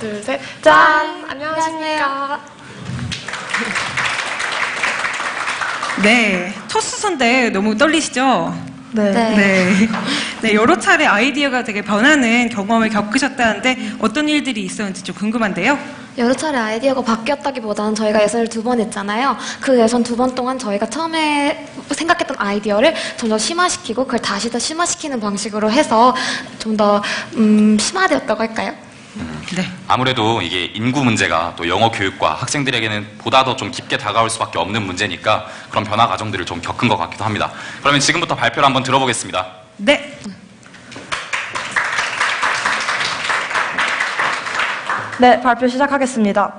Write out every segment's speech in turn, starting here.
둘, 셋. 짠! 안녕하십니까. 네, 첫 수선데 너무 떨리시죠? 네. 네. 네, 여러 차례 아이디어가 되게 변하는 경험을 겪으셨다는데 어떤 일들이 있었는지 좀 궁금한데요. 여러 차례 아이디어가 바뀌었다기보다는 저희가 예선을 두 번 했잖아요. 그 예선 두 번 동안 저희가 처음에 생각했던 아이디어를 점점 심화시키고 그걸 다시 더 심화시키는 방식으로 해서 좀 더 음, 심화되었다고 할까요? 네. 아무래도 이게 인구 문제가 또 영어 교육과 학생들에게는 보다 더 좀 깊게 다가올 수밖에 없는 문제니까 그런 변화 과정들을 좀 겪은 것 같기도 합니다. 그러면 지금부터 발표를 한번 들어보겠습니다. 네. 네, 발표 시작하겠습니다.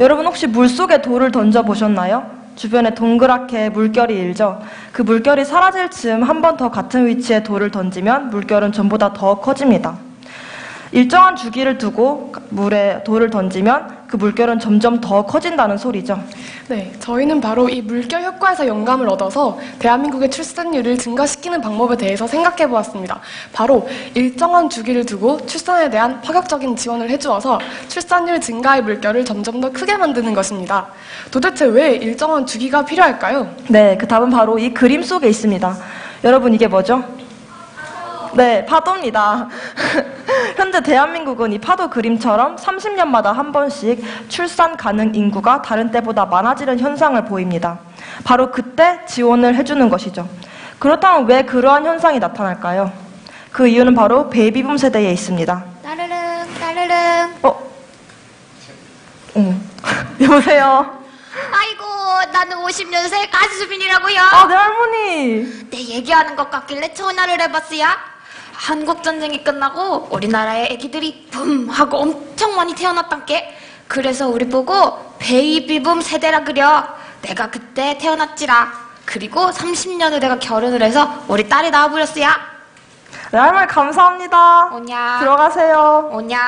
여러분 혹시 물속에 돌을 던져 보셨나요? 주변에 동그랗게 물결이 일죠. 그 물결이 사라질 즈음 한 번 더 같은 위치에 돌을 던지면 물결은 전보다 더 커집니다. 일정한 주기를 두고 물에 돌을 던지면 그 물결은 점점 더 커진다는 소리죠. 네, 저희는 바로 이 물결 효과에서 영감을 얻어서 대한민국의 출산율을 증가시키는 방법에 대해서 생각해 보았습니다. 바로 일정한 주기를 두고 출산에 대한 파격적인 지원을 해주어서 출산율 증가의 물결을 점점 더 크게 만드는 것입니다. 도대체 왜 일정한 주기가 필요할까요? 네, 그 답은 바로 이 그림 속에 있습니다. 여러분 이게 뭐죠? 네, 파도입니다. 현재 대한민국은 이 파도 그림처럼 30년마다 한 번씩 출산 가능 인구가 다른 때보다 많아지는 현상을 보입니다. 바로 그때 지원을 해주는 것이죠. 그렇다면 왜 그러한 현상이 나타날까요? 그 이유는 바로 베이비붐 세대에 있습니다. 따르릉, 따르릉. 어? 어. 여보세요? 아이고, 나는 50년생 가수빈이라고요. 아, 네, 할머니! 내 얘기하는 것 같길래 전화를 해봤어요. 한국 전쟁이 끝나고 우리나라에 애기들이 붐 하고 엄청 많이 태어났단게. 그래서 우리 보고 베이비붐 세대라 그려. 내가 그때 태어났지라. 그리고 30년 후 내가 결혼을 해서 우리 딸이 나와버렸어요. 네, 할머니 감사합니다. 오냐. 들어가세요. 오냐.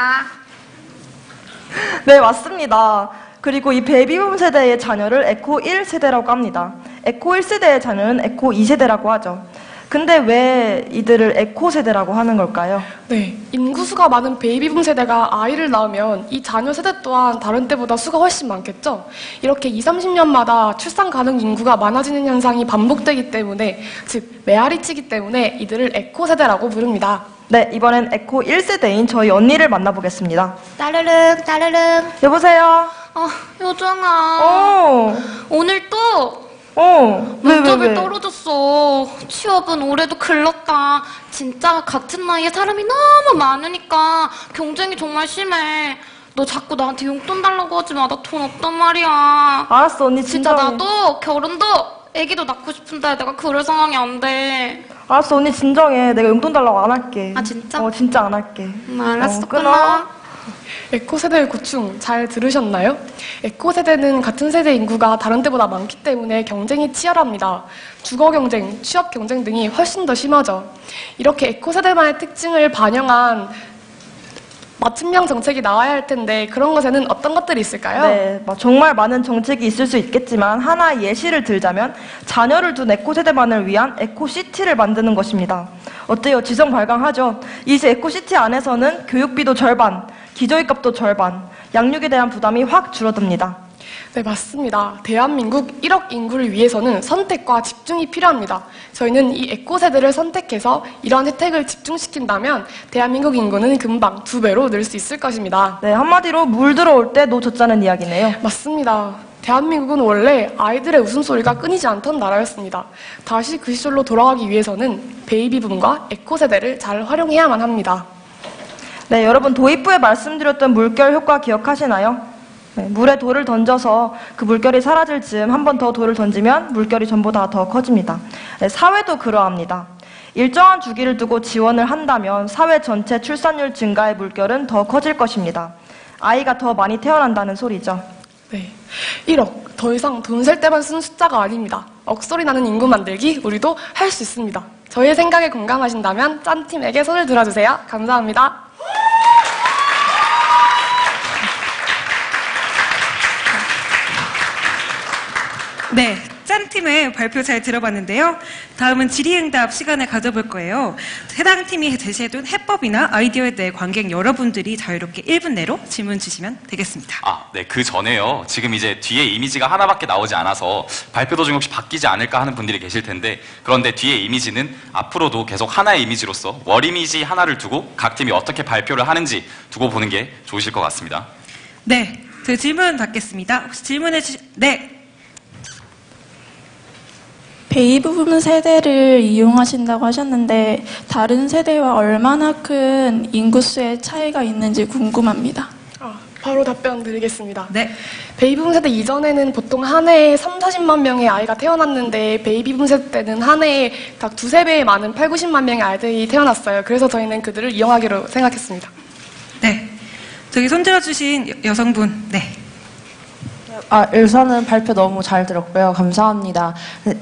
네, 맞습니다. 그리고 이 베이비붐 세대의 자녀를 에코 1세대라고 합니다. 에코 1세대의 자녀는 에코 2세대라고 하죠. 근데 왜 이들을 에코 세대라고 하는 걸까요? 네, 인구수가 많은 베이비붐 세대가 아이를 낳으면 이 자녀 세대 또한 다른 때보다 수가 훨씬 많겠죠? 이렇게 2, 30년마다 출산 가능 인구가 많아지는 현상이 반복되기 때문에, 즉, 메아리치기 때문에 이들을 에코 세대라고 부릅니다. 네, 이번엔 에코 1세대인 저희 언니를 만나보겠습니다. 따르릉, 따르릉. 여보세요? 어, 요정아. 어, 오늘 또 어, 왜, 왜, 왜? 떨어졌어. 취업은 올해도 글렀다. 진짜 같은 나이에 사람이 너무 많으니까 경쟁이 정말 심해. 너 자꾸 나한테 용돈 달라고 하지 마. 나 돈 없단 말이야. 알았어, 언니 진짜 진정해. 나도 결혼도 애기도 낳고 싶은데 내가 그럴 상황이 안 돼. 알았어, 언니 진정해. 내가 용돈 달라고 안 할게. 아, 진짜? 어, 진짜 안 할게. 음, 알았어, 어, 끊어. 끊어. 에코 세대의 고충 잘 들으셨나요? 에코 세대는 같은 세대 인구가 다른 때보다 많기 때문에 경쟁이 치열합니다. 주거 경쟁, 취업 경쟁 등이 훨씬 더 심하죠. 이렇게 에코 세대만의 특징을 반영한 맞춤형 정책이 나와야 할 텐데 그런 것에는 어떤 것들이 있을까요? 네, 뭐 정말 많은 정책이 있을 수 있겠지만 하나 예시를 들자면 자녀를 둔 에코 세대만을 위한 에코시티를 만드는 것입니다. 어때요? 지성 발광하죠? 이 에코시티 안에서는 교육비도 절반, 기저귀값도 절반, 양육에 대한 부담이 확 줄어듭니다. 네, 맞습니다. 대한민국 1억 인구를 위해서는 선택과 집중이 필요합니다. 저희는 이 에코 세대를 선택해서 이러한 혜택을 집중시킨다면 대한민국 인구는 금방 두 배로 늘 수 있을 것입니다. 네, 한마디로 물 들어올 때 노 젓자는 이야기네요. 맞습니다. 대한민국은 원래 아이들의 웃음소리가 끊이지 않던 나라였습니다. 다시 그 시절로 돌아가기 위해서는 베이비붐과 에코 세대를 잘 활용해야만 합니다. 네, 여러분 도입부에 말씀드렸던 물결 효과 기억하시나요? 네, 물에 돌을 던져서 그 물결이 사라질 즈음 한 번 더 돌을 던지면 물결이 전보다 더 커집니다. 네, 사회도 그러합니다. 일정한 주기를 두고 지원을 한다면 사회 전체 출산율 증가의 물결은 더 커질 것입니다. 아이가 더 많이 태어난다는 소리죠. 네. 1억. 더 이상 돈 셀 때만 쓴 숫자가 아닙니다. 억소리 나는 인구 만들기 우리도 할 수 있습니다. 저희의 생각에 공감하신다면 짠팀에게 손을 들어주세요. 감사합니다. 네, 짠 팀의 발표 잘 들어봤는데요. 다음은 질의응답 시간을 가져볼 거예요. 해당 팀이 제시해둔 해법이나 아이디어에 대해 관객 여러분들이 자유롭게 1분 내로 질문 주시면 되겠습니다. 아, 네, 그 전에요. 지금 이제 뒤에 이미지가 하나밖에 나오지 않아서 발표 도중 혹시 바뀌지 않을까 하는 분들이 계실 텐데, 그런데 뒤에 이미지는 앞으로도 계속 하나의 이미지로서 월 이미지 하나를 두고 각 팀이 어떻게 발표를 하는지 두고 보는 게 좋으실 것 같습니다. 네, 저 질문 받겠습니다. 혹시 질문해 주시, 네. 베이브 붐 세대를 이용하신다고 하셨는데 다른 세대와 얼마나 큰 인구수의 차이가 있는지 궁금합니다. 아, 바로 답변 드리겠습니다. 네. 베이비붐 세대 이전에는 보통 한 해에 3, 40만 명의 아이가 태어났는데 베이비붐 세대 때는 한 해에 딱 두세 배에 많은 8, 90만 명의 아이들이 태어났어요. 그래서 저희는 그들을 이용하기로 생각했습니다. 네. 저기 손들어 주신 여- 여성분. 네. 아, 우선은 발표 너무 잘 들었고요. 감사합니다.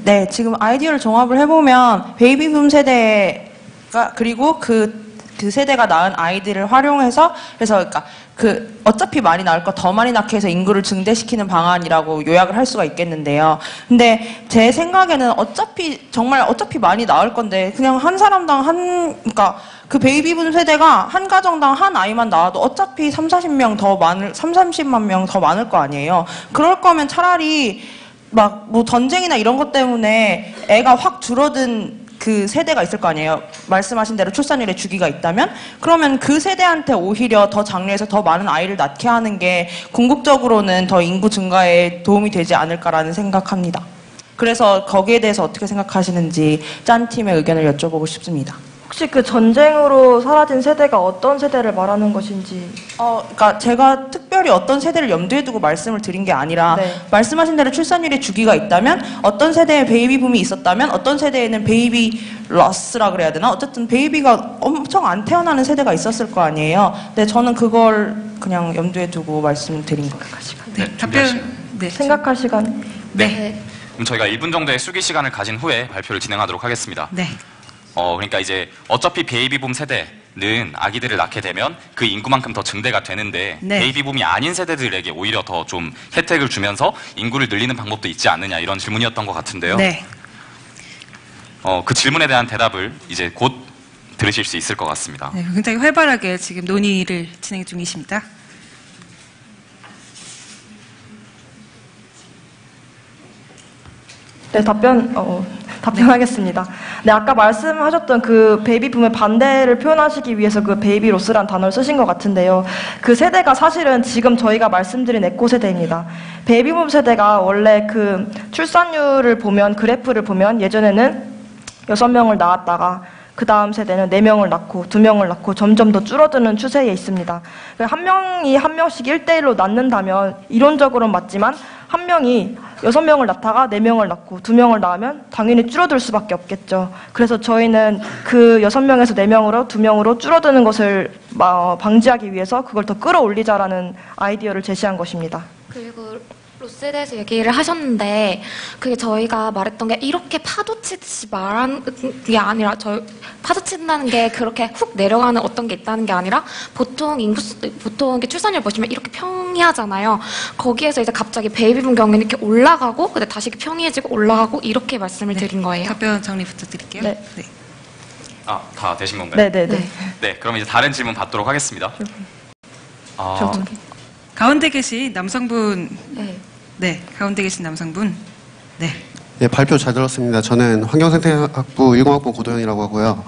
네, 지금 아이디어를 종합을 해보면 베이비붐 세대가 그리고 그, 그 세대가 낳은 아이들을 활용해서 그래서 그러니까 그 어차피 많이 낳을 거 더 많이 낳게 해서 인구를 증대시키는 방안이라고 요약을 할 수가 있겠는데요. 근데 제 생각에는 어차피 정말 어차피 많이 낳을 건데 그냥 한 사람당 한 그러니까 그 베이비붐 세대가 한 가정당 한 아이만 낳아도 어차피 3, 40명 더 많을 3, 30만 명 더 많을 거 아니에요. 그럴 거면 차라리 막 뭐 전쟁이나 이런 것 때문에 애가 확 줄어든 그 세대가 있을 거 아니에요. 말씀하신 대로 출산율의 주기가 있다면 그러면 그 세대한테 오히려 더 장려해서 더 많은 아이를 낳게 하는 게 궁극적으로는 더 인구 증가에 도움이 되지 않을까라는 생각합니다. 그래서 거기에 대해서 어떻게 생각하시는지 쨈 팀의 의견을 여쭤보고 싶습니다. 혹시 그 전쟁으로 사라진 세대가 어떤 세대를 말하는 것인지 어, 그러니까 제가 특 별히 어떤 세대를 염두에 두고 말씀을 드린 게 아니라 네. 말씀하신 대로 출산율의 주기가 있다면 어떤 세대에 베이비 붐이 있었다면 어떤 세대에는 베이비 loss라 그래야 되나 어쨌든 베이비가 엄청 안 태어나는 세대가 있었을 거 아니에요. 근데 저는 그걸 그냥 염두에 두고 말씀드린 거예요. 네. 네, 답변. 네. 생각할 시간 네. 그럼 저희가 1분 정도의 숙의 시간을 가진 후에 발표를 진행하도록 하겠습니다. 네. 어, 그러니까 이제 어차피 베이비붐 세대 는 아기들을 낳게 되면 그 인구만큼 더 증대가 되는데 네. 베이비붐이 아닌 세대들에게 오히려 더 좀 혜택을 주면서 인구를 늘리는 방법도 있지 않느냐 이런 질문이었던 것 같은데요. 네. 어, 그 질문에 대한 대답을 이제 곧 들으실 수 있을 것 같습니다. 네, 굉장히 활발하게 지금 논의를 진행 중이십니다. 네, 답변, 어, 답변하겠습니다. 네, 아까 말씀하셨던 그 베이비 붐의 반대를 표현하시기 위해서 그 베이비 loss란 단어를 쓰신 것 같은데요. 그 세대가 사실은 지금 저희가 말씀드린 에코 세대입니다. 베이비 붐 세대가 원래 그 출산율을 보면, 그래프를 보면 예전에는 여섯 명을 낳았다가 그 다음 세대는 네명을 낳고 두명을 낳고 점점 더 줄어드는 추세에 있습니다. 그한 명이 한 명씩 일대일로 낳는다면 이론적으로는 맞지만 한 명이 여섯 명을 낳다가 네명을 낳고 두명을 낳으면 당연히 줄어들 수밖에 없겠죠. 그래서 저희는 그 여섯 명에서 네명으로두명으로 줄어드는 것을 어, 방지하기 위해서 그걸 더 끌어올리자라는 아이디어를 제시한 것입니다. 그리고 로스에 대해서 얘기를 하셨는데 그게 저희가 말했던 게 이렇게 파도 치듯이 말하는 게 아니라 저 파도 친다는 게 그렇게 훅 내려가는 어떤 게 있다는 게 아니라 보통 인구수 보통 이렇게 출산율 보시면 이렇게 평이하잖아요. 거기에서 이제 갑자기 베이비붐 경우는 이렇게 올라가고 근데 다시 평이해지고 올라가고 이렇게 말씀을 드린 거예요. 답변 정리 부탁드릴게요. 네. 아, 다 되신 건가요? 네네네. 네. 네, 그럼 이제 다른 질문 받도록 하겠습니다. 아, 가운데 계신 남성분. 네. 네. 가운데 계신 남성분. 네. 네, 발표 잘 들었습니다. 저는 환경생태학부 10학번 고도현이라고 하고요.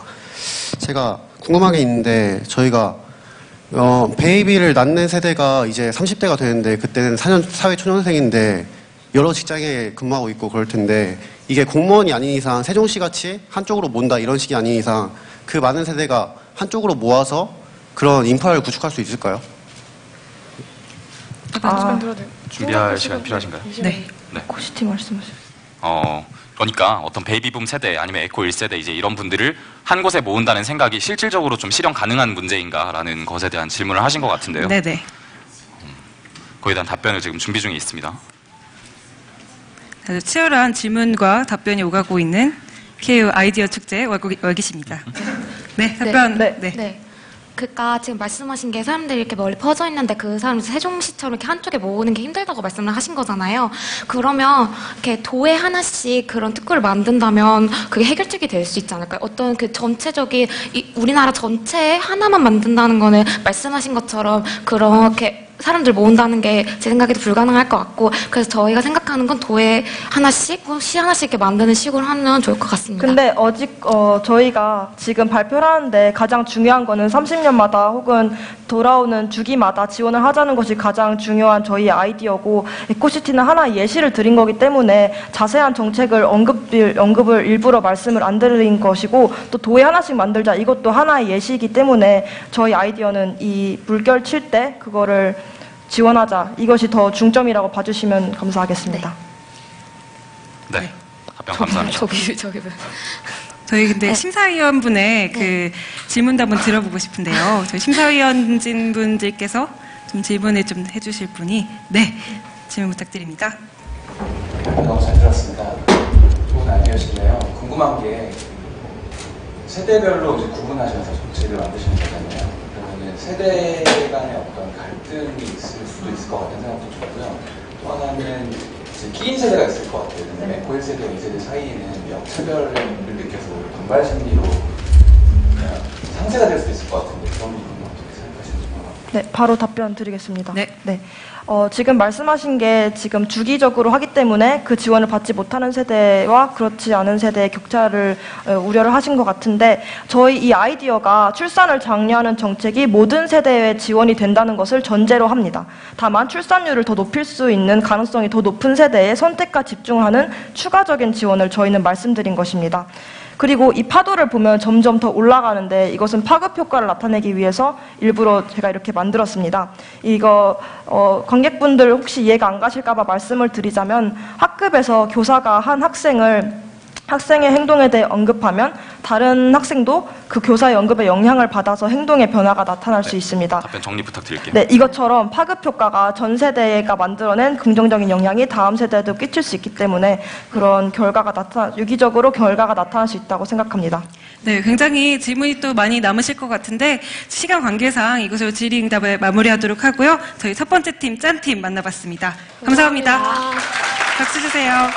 제가 궁금한 게 있는데 저희가 어, 베이비를 낳는 세대가 이제 30대가 되는데 그때는 사년, 사회 초년생인데 여러 직장에 근무하고 있고 그럴 텐데 이게 공무원이 아닌 이상 세종시 같이 한쪽으로 모은다 이런 식이 아닌 이상 그 많은 세대가 한쪽으로 모아서 그런 인프라를 구축할 수 있을까요? 돼요? 준비할 시간 필요하신가요? 네. 에코시티 말씀하세요. 어, 그러니까 어떤 베이비붐 세대 아니면 에코 1세대 이제 이런 분들을 한 곳에 모은다는 생각이 실질적으로 좀 실현 가능한 문제인가라는 것에 대한 질문을 하신 것 같은데요. 네, 네. 거기에 대한 답변을 지금 준비 중에 있습니다. 아주 치열한 질문과 답변이 오가고 있는 KU 아이디어 축제 월기, 월기십니다. 네, 답변. 네. 네. 네. 그니까 지금 말씀하신 게 사람들이 이렇게 멀리 퍼져 있는데 그 사람 세종시처럼 이렇게 한쪽에 모으는 게 힘들다고 말씀을 하신 거잖아요. 그러면 이렇게 도에 하나씩 그런 특구를 만든다면 그게 해결책이 될 수 있지 않을까요? 어떤 그 전체적인 이 우리나라 전체에 하나만 만든다는 거는 말씀하신 것처럼 그렇게 사람들 모은다는 게 제 생각에도 불가능할 것 같고 그래서 저희가 생각하는 건 도에 하나씩 시 하나씩 이렇게 만드는 식으로 하면 좋을 것 같습니다. 근데 어직 어, 저희가 지금 발표를 하는데 가장 중요한 거는 30년마다 혹은 돌아오는 주기마다 지원을 하자는 것이 가장 중요한 저희 아이디어고 에코시티는 하나의 예시를 드린 거기 때문에 자세한 정책을 언급을, 언급을 일부러 말씀을 안 드린 것이고 또 도에 하나씩 만들자 이것도 하나의 예시이기 때문에 저희 아이디어는 이 물결 칠 때 그거를 지원하자 이것이 더 중점이라고 봐주시면 감사하겠습니다. 네. 답변 감사합니다. 저기 저기 왜? 저희 근데 심사위원분의 그 질문도 한번 들어보고 싶은데요. 저희 심사위원진 분들께서 좀 질문을 좀 해주실 분이 네 질문 부탁드립니다. 너무 잘 들었습니다. 좋은 아이디어신데요. 궁금한 게 세대별로 이제 구분하셔서 정책을 만드시는 거잖아요. 세대 간의 어떤 갈등이 있을 수도 있을 것 같다는 생각도 들고요. 또 하나는 이제 끼인 세대가 있을 것 같아요. 근데 에코 1세대와 2세대 사이에는 역차별을 느껴서 반발 심리로 상쇄가 될 수도 있을 것 같은데 그런 네, 바로 답변 드리겠습니다. 네. 어, 지금 말씀하신 게 지금 주기적으로 하기 때문에 그 지원을 받지 못하는 세대와 그렇지 않은 세대의 격차를 어, 우려를 하신 것 같은데 저희 이 아이디어가 출산을 장려하는 정책이 모든 세대에 지원이 된다는 것을 전제로 합니다. 다만 출산율을 더 높일 수 있는 가능성이 더 높은 세대에 선택과 집중하는 추가적인 지원을 저희는 말씀드린 것입니다. 그리고 이 파도를 보면 점점 더 올라가는데 이것은 파급 효과를 나타내기 위해서 일부러 제가 이렇게 만들었습니다. 이거 어, 관객분들 혹시 이해가 안 가실까봐 말씀을 드리자면 학급에서 교사가 한 학생을 학생의 행동에 대해 언급하면 다른 학생도 그 교사의 언급에 영향을 받아서 행동의 변화가 나타날 수 네. 있습니다. 답변 정리 부탁드릴게요. 네, 이것처럼 파급 효과가 전 세대가 만들어낸 긍정적인 영향이 다음 세대에도 끼칠 수 있기 때문에 그런 결과가 나타 유기적으로 결과가 나타날 수 있다고 생각합니다. 네, 굉장히 질문이 또 많이 남으실 것 같은데 시간 관계상 이것으로 질의응답을 마무리하도록 하고요. 저희 첫 번째 팀 짠 팀 만나봤습니다 감사합니다. 박수 주세요.